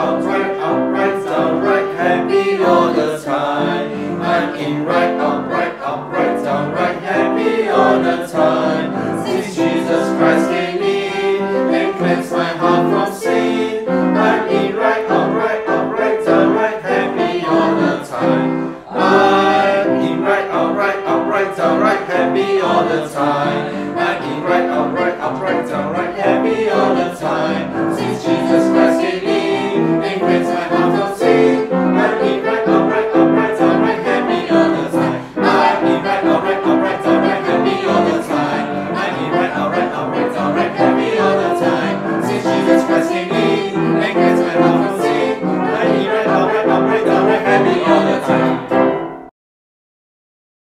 outright, outright, downright happy all the time. I'm in right, upright, upright, downright happy all the time. Since Jesus Christ came in and cleansed my heart from sin, I'm in right, upright, upright, downright happy all the time. I'm in right, upright, upright, downright happy all the time.